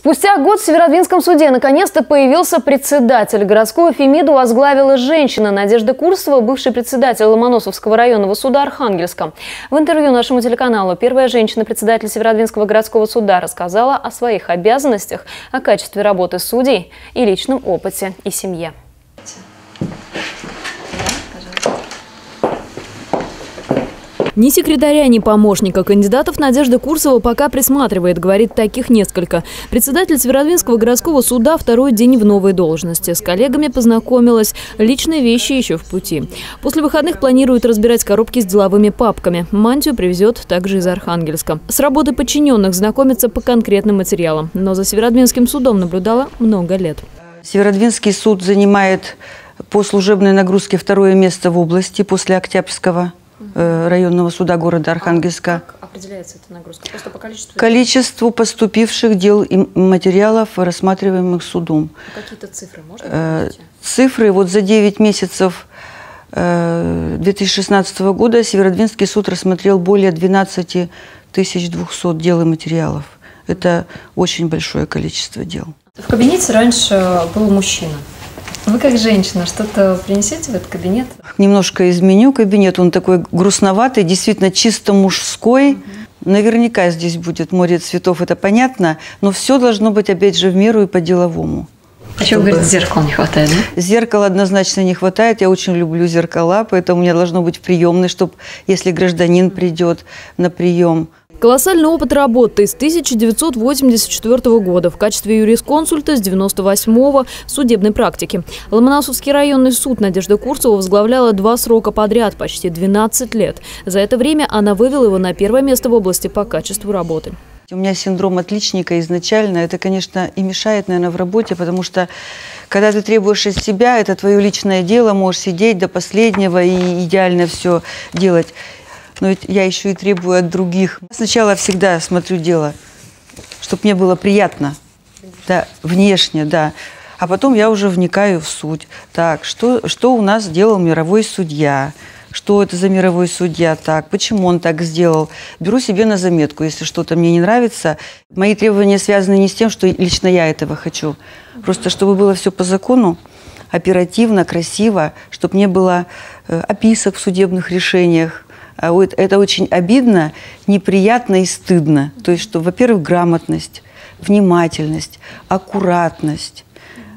Спустя год в Северодвинском суде наконец-то появился председатель. Городскую Фемиду возглавила женщина Надежда Курсова, бывший председатель Ломоносовского районного суда Архангельска. В интервью нашему телеканалу первая женщина-председатель Северодвинского городского суда рассказала о своих обязанностях, о качестве работы судей и личном опыте и семье. Ни секретаря, ни помощника кандидатов Надежда Курсова пока присматривает, говорит, таких несколько. Председатель Северодвинского городского суда второй день в новой должности. С коллегами познакомилась. Личные вещи еще в пути. После выходных планирует разбирать коробки с деловыми папками. Мантию привезет также из Архангельска. С работы подчиненных знакомится по конкретным материалам. Но за Северодвинским судом наблюдала много лет. Северодвинский суд занимает по служебной нагрузке второе место в области после Октябрьского. Э, районного суда города Архангельска. А как определяется эта нагрузка? Просто по количеству? Количеству поступивших дел и материалов, рассматриваемых судом. А какие-то цифры можно? Э, цифры вот за 9 месяцев 2016 э, года Северодвинский суд рассмотрел более 12 200 дел и материалов. Это очень большое количество дел. В кабинете раньше был мужчина. Вы как женщина что-то принесете в этот кабинет? Немножко изменю кабинет. Он такой грустноватый, действительно чисто мужской. Угу. Наверняка здесь будет море цветов, это понятно. Но все должно быть, опять же, в меру и по-деловому. А что, говорит, зеркал не хватает, да? Зеркала однозначно не хватает. Я очень люблю зеркала, поэтому у меня должно быть в приемной, чтобы, если гражданин придет на прием, Колоссальный опыт работы с 1984 года в качестве юрисконсульта с 98-го судебной практики. Ломоносовский районный суд Надежда Курцева возглавляла два срока подряд, почти 12 лет. За это время она вывела его на первое место в области по качеству работы. У меня синдром отличника изначально. Это, конечно, и мешает, наверное, в работе, потому что когда ты требуешь от себя, это твое личное дело, можешь сидеть до последнего и идеально все делать но ведь я еще и требую от других. Сначала всегда смотрю дело, чтобы мне было приятно, да, внешне, да. А потом я уже вникаю в суть. Так, что, что у нас сделал мировой судья? Что это за мировой судья так? Почему он так сделал? Беру себе на заметку, если что-то мне не нравится. Мои требования связаны не с тем, что лично я этого хочу. Просто чтобы было все по закону, оперативно, красиво, чтобы не было э, описок в судебных решениях, это очень обидно, неприятно и стыдно. То есть, что, во-первых, грамотность, внимательность, аккуратность.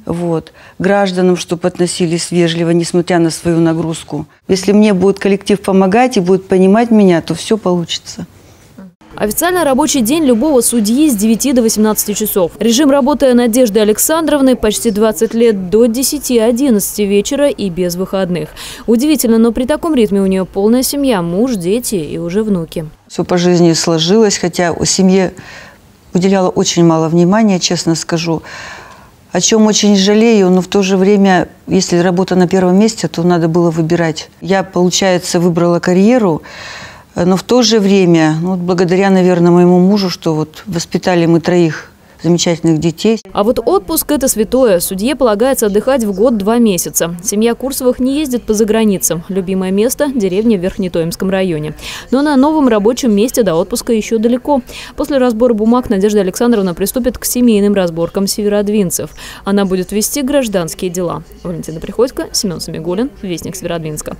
Вот. Гражданам, чтобы относились вежливо, несмотря на свою нагрузку. Если мне будет коллектив помогать и будет понимать меня, то все получится. Официально рабочий день любого судьи с 9 до 18 часов. Режим работы Надежды Александровны почти 20 лет до 10-11 вечера и без выходных. Удивительно, но при таком ритме у нее полная семья, муж, дети и уже внуки. Все по жизни сложилось, хотя у семьи уделяла очень мало внимания, честно скажу. О чем очень жалею, но в то же время, если работа на первом месте, то надо было выбирать. Я, получается, выбрала карьеру, но в то же время, ну, вот благодаря, наверное, моему мужу, что вот воспитали мы троих замечательных детей. А вот отпуск – это святое. Судье полагается отдыхать в год два месяца. Семья Курсовых не ездит по заграницам. Любимое место – деревня в Верхнетоемском районе. Но на новом рабочем месте до отпуска еще далеко. После разбора бумаг Надежда Александровна приступит к семейным разборкам северодвинцев. Она будет вести гражданские дела. Валентина Приходько, Семен Самигулин, Вестник Северодвинска.